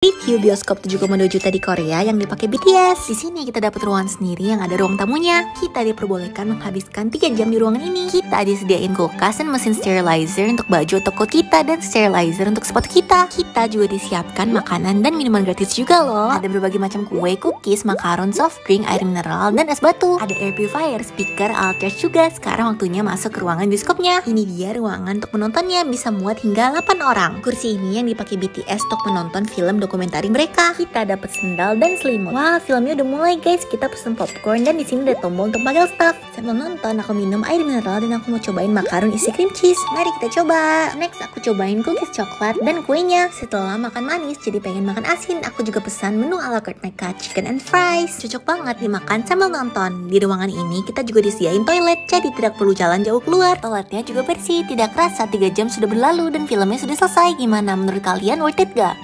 Review bioskop 7,2 juta di Korea yang dipakai BTS. Di sini kita dapat ruangan sendiri yang ada ruang tamunya. Kita diperbolehkan menghabiskan 3 jam di ruangan ini. Kita disediain kulkas dan mesin sterilizer untuk baju coat kita dan sterilizer untuk sepatu kita. Kita juga disiapkan makanan dan minuman gratis juga loh. Ada berbagai macam kue, cookies, makaron, soft drink, air mineral, dan es batu. Ada air purifier, speaker, alat charge juga. Sekarang waktunya masuk ke ruangan bioskopnya. Ini dia ruangan untuk menontonnya bisa muat hingga 8 orang. Kursi ini yang dipakai BTS untuk menonton film dokumentari mereka. Kita dapat sendal dan selimut. Wah, filmnya udah mulai guys. Kita pesen popcorn dan di sini ada tombol untuk panggil staff. Sambil nonton, aku minum air mineral dan aku mau cobain makaron isi cream cheese. Mari kita coba. Next, aku cobain cookies coklat dan kuenya. Setelah makan manis, jadi pengen makan asin. Aku juga pesan menu ala carte mereka, chicken and fries. Cocok banget dimakan sambil nonton. Di ruangan ini kita juga disediain toilet, jadi tidak perlu jalan jauh keluar. Toiletnya juga bersih, tidak kerasa 3 jam sudah berlalu dan filmnya sudah selesai. Gimana menurut kalian worth it gak?